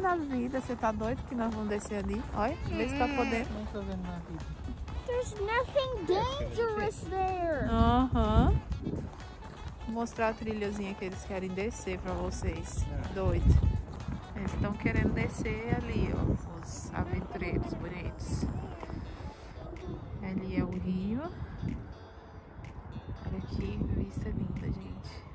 na vida, você tá doido que nós vamos descer ali? Olha, vê se tá hum. podendo. Não tô vendo nada. There's nothing dangerous there. Aham. Uhum. Vou mostrar a trilhazinha que eles querem descer pra vocês. É. Doido. Eles estão querendo descer ali, ó. Os aventureiros bonitos. Ali é o rio. Olha que vista linda, gente.